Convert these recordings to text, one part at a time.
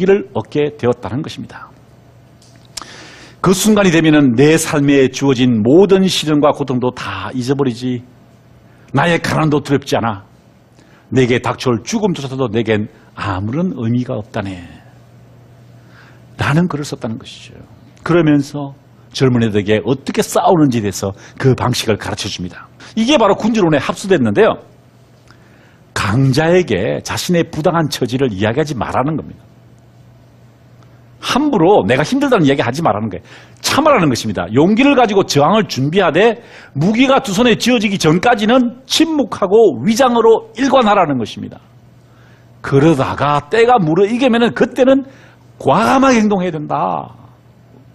용기를 얻게 되었다는 것입니다. 그 순간이 되면은 내 삶에 주어진 모든 시련과 고통도 다 잊어버리지. 나의 가난도 두렵지 않아. 내게 닥쳐올 죽음조차도 내겐 아무런 의미가 없다네. 라는 글을 썼다는 것이죠. 그러면서 젊은이들에게 어떻게 싸우는지에 대해서 그 방식을 가르쳐 줍니다. 이게 바로 군주론에 합수됐는데요. 강자에게 자신의 부당한 처지를 이야기하지 말라는 겁니다. 함부로 내가 힘들다는 이야기 하지 말라는 거예요. 참아라는 것입니다. 용기를 가지고 저항을 준비하되 무기가 두 손에 쥐어지기 전까지는 침묵하고 위장으로 일관하라는 것입니다. 그러다가 때가 무르익으면 그때는 과감하게 행동해야 된다.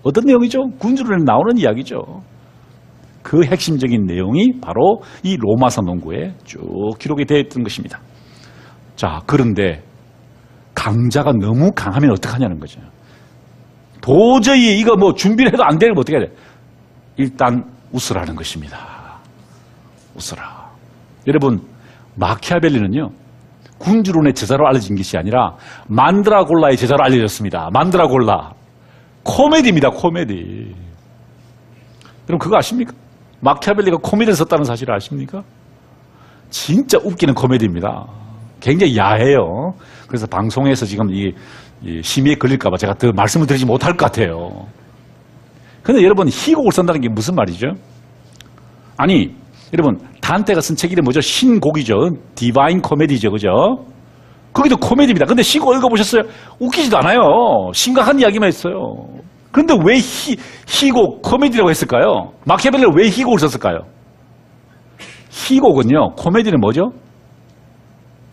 어떤 내용이죠? 군주론에 나오는 이야기죠. 그 핵심적인 내용이 바로 이 로마서 농구에 쭉 기록이 되어 있던 것입니다. 자, 그런데 강자가 너무 강하면 어떡하냐는 거죠. 도저히 이거 뭐 준비를 해도 안 되면 어떻게 해야 돼? 일단 웃으라는 것입니다. 웃어라. 여러분, 마키아벨리는요, 군주론의 제자로 알려진 것이 아니라 만드라골라의 제자로 알려졌습니다. 만드라골라. 코미디입니다, 코미디. 여러분, 그거 아십니까? 마키아벨리가 코미디를 썼다는 사실을 아십니까? 진짜 웃기는 코미디입니다. 굉장히 야해요. 그래서 방송에서 지금 이, 이 심의에 걸릴까봐 제가 더 말씀을 드리지 못할 것 같아요. 근데 여러분, 희곡을 쓴다는 게 무슨 말이죠? 아니, 여러분, 단테가 쓴 책 이름이 뭐죠? 신곡이죠. 디바인 코미디죠. 그죠? 거기도 코미디입니다. 근데 시곡 읽어보셨어요? 웃기지도 않아요. 심각한 이야기만 했어요. 그런데 왜 희, 희곡, 코미디라고 했을까요? 마키아벨리가 왜 희곡을 썼을까요? 희곡은요, 코미디는 뭐죠?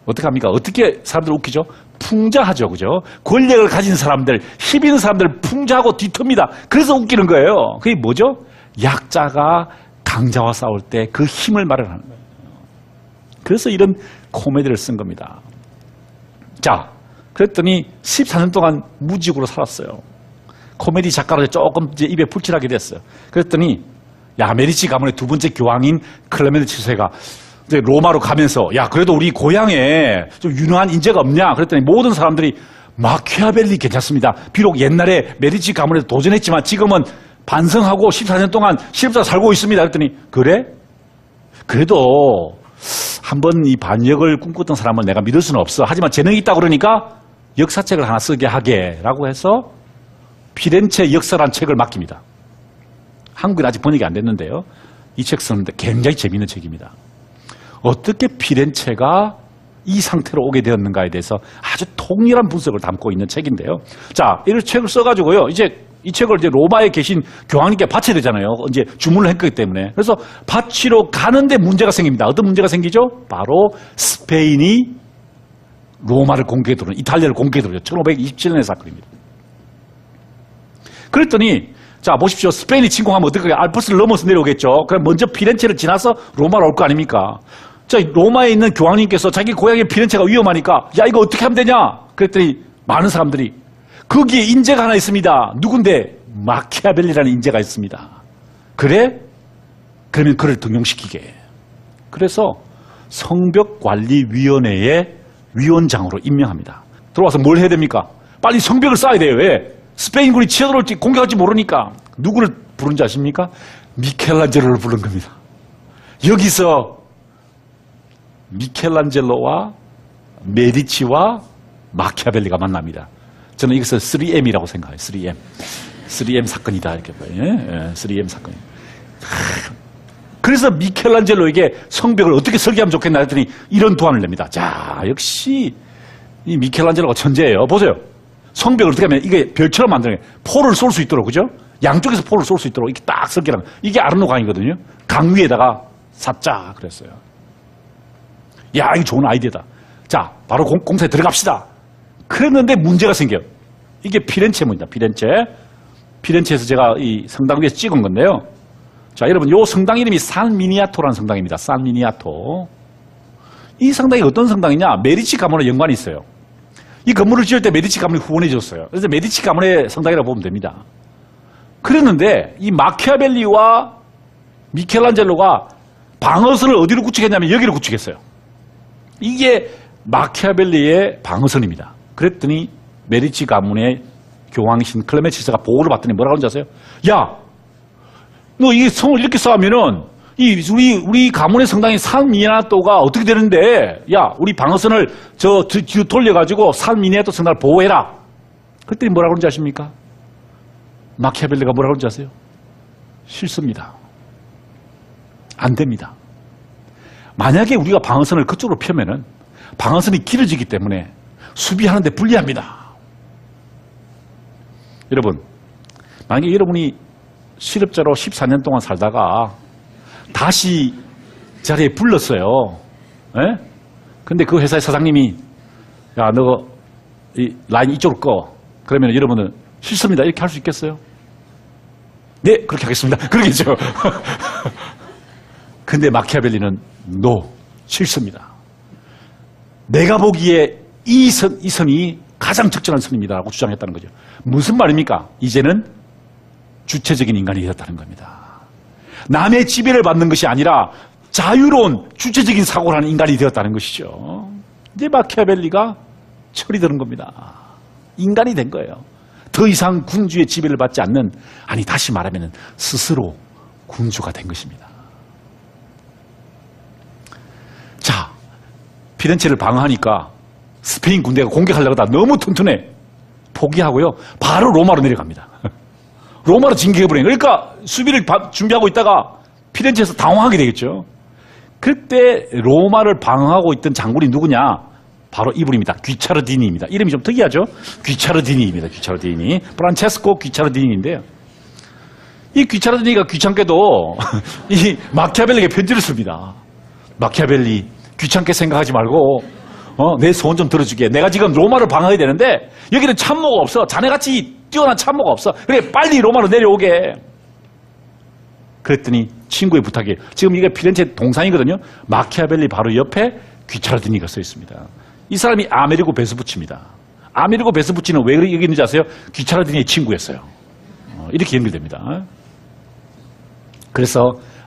어떻게 합니까? 어떻게 사람들 웃기죠? 풍자하죠, 그죠? 권력을 가진 사람들, 힘 있는 사람들 풍자하고 뒤틉니다. 그래서 웃기는 거예요. 그게 뭐죠? 약자가 강자와 싸울 때 그 힘을 마련하는 거예요. 그래서 이런 코미디를 쓴 겁니다. 자, 그랬더니 14년 동안 무직으로 살았어요. 코미디 작가로 조금 이제 입에 풀칠하게 됐어요. 그랬더니 야 메디치 가문의 두 번째 교황인 클레멘트 7세가 이제 로마로 가면서 야 그래도 우리 고향에 좀 유능한 인재가 없냐 그랬더니 모든 사람들이 마키아벨리 괜찮습니다. 비록 옛날에 메디치 가문에서 도전했지만 지금은 반성하고 14년 동안 실업자 살고 있습니다. 그랬더니 그래? 그래도 한번 이 반역을 꿈꿨던 사람을 내가 믿을 수는 없어. 하지만 재능이 있다 그러니까 역사책을 하나 쓰게 하게라고 해서 피렌체 역사란 책을 맡깁니다. 한국에 아직 번역이 안 됐는데요. 이 책 쓰는데 굉장히 재미있는 책입니다. 어떻게 피렌체가 이 상태로 오게 되었는가에 대해서 아주 통일한 분석을 담고 있는 책인데요. 자, 이 책을 써가지고요. 이제 이 책을 이제 로마에 계신 교황님께 바쳐야 되잖아요. 이제 주문을 했기 때문에. 그래서 바치러 가는데 문제가 생깁니다. 어떤 문제가 생기죠? 바로 스페인이 로마를 공격해 들어온, 이탈리아를 공격해 들어오죠. 1527년의 사건입니다. 그랬더니 자 보십시오. 스페인이 침공하면 어떻게 알프스를 넘어서 내려오겠죠. 그럼 먼저 피렌체를 지나서 로마로 올 거 아닙니까? 자 로마에 있는 교황님께서 자기 고향의 피렌체가 위험하니까 야 이거 어떻게 하면 되냐? 그랬더니 많은 사람들이 거기에 인재가 하나 있습니다. 누군데? 마키아벨리라는 인재가 있습니다. 그래? 그러면 그를 등용시키게. 그래서 성벽관리위원회의 위원장으로 임명합니다. 들어와서 뭘 해야 됩니까? 빨리 성벽을 쌓아야 돼요. 왜? 스페인군이 치어들어올지 공격할지 모르니까 누구를 부른지 아십니까? 미켈란젤로를 부른 겁니다. 여기서 미켈란젤로와 메디치와 마키아벨리가 만납니다. 저는 이것을 3M이라고 생각해요. 3M. 3M 사건이다 이렇게 봐요. 예? 3M 사건. 그래서 미켈란젤로에게 성벽을 어떻게 설계하면 좋겠나 했더니 이런 도안을 냅니다. 자, 역시 이 미켈란젤로가 천재예요. 보세요. 성벽을 어떻게 하면 이게 별처럼 만드는 거예요. 포를 쏠 수 있도록, 그죠? 양쪽에서 포를 쏠 수 있도록 이렇게 딱 설계하는 이게 아르노 강이거든요. 강 위에다가 삽자 그랬어요. 야, 이거 좋은 아이디어다. 자, 바로 공, 공사에 들어갑시다. 그랬는데 문제가 생겨요. 이게 피렌체입니다. 피렌체. 피렌체에서 제가 이 성당 위에서 찍은 건데요. 자, 여러분, 요 성당 이름이 산 미니아토라는 성당입니다. 산 미니아토. 이 성당이 어떤 성당이냐? 메디치 가문과 연관이 있어요. 이 건물을 지을 때 메디치 가문이 후원해 줬어요. 그래서 메디치 가문의 성당이라고 보면 됩니다. 그랬는데 이 마키아벨리와 미켈란젤로가 방어선을 어디로 구축했냐면 여기로 구축했어요. 이게 마키아벨리의 방어선입니다. 그랬더니 메디치 가문의 교황이신 클레멘치스가 보고를 받더니 뭐라고 하는지 아세요? 야, 너 이 성을 이렇게 쌓으면은 이 우리 우리 가문의 성당의 산 미나토가 어떻게 되는데? 야, 우리 방어선을 저 뒤- 뒤로 돌려가지고 산 미나토 성당을 보호해라. 그랬더니 뭐라고 하는지 아십니까? 마키아벨리가 뭐라고 하는지 아세요? 싫습니다. 안 됩니다. 만약에 우리가 방어선을 그쪽으로 펴면은 방어선이 길어지기 때문에 수비하는데 불리합니다. 여러분, 만약에 여러분이 실업자로 14년 동안 살다가 다시 자리에 불렀어요. 예? 근데 그 회사의 사장님이 야, 너 이 라인 이쪽으로 꺼. 그러면 여러분은 싫습니다. 이렇게 할 수 있겠어요? 네, 그렇게 하겠습니다. 그러겠죠. 근데 마키아벨리는 노, 싫습니다. 내가 보기에 이 선, 이 선이 가장 적절한 선입니다라고 주장했다는 거죠. 무슨 말입니까? 이제는 주체적인 인간이 되었다는 겁니다. 남의 지배를 받는 것이 아니라 자유로운 주체적인 사고를 하는 인간이 되었다는 것이죠. 이제 마키아벨리가 철이 드는 겁니다. 인간이 된 거예요. 더 이상 군주의 지배를 받지 않는, 아니, 다시 말하면 스스로 군주가 된 것입니다. 자, 피렌체를 방어하니까 스페인 군대가 공격하려고 다 너무 튼튼해. 포기하고요. 바로 로마로 내려갑니다. 로마로 진격해버린 거예요. 그러니까 수비를 바- 준비하고 있다가 피렌체에서 당황하게 되겠죠. 그때 로마를 방어하고 있던 장군이 누구냐? 바로 이분입니다. 귀차르디니입니다. 이름이 좀 특이하죠? 귀차르디니입니다. 귀차르디니. 프란체스코 귀차르디니인데요. 이 귀차르디니가 귀찮게도 이 마키아벨리에게 편지를 씁니다. 마키아벨리 귀찮게 생각하지 말고 어, 내 소원 좀 들어주게. 내가 지금 로마를 방어해야 되는데 여기는 참모가 없어. 자네같이 뛰어난 참모가 없어. 그래 빨리 로마로 내려오게. 그랬더니 친구의 부탁이 지금 이게 피렌체 동상이거든요. 마키아벨리 바로 옆에 귀차르디니가 써 있습니다. 이 사람이 아메리고 베스부치입니다. 아메리고 베스부치는 왜 여기 있는지 아세요? 귀차르디니의 친구였어요. 어, 이렇게 연결됩니다. 그래서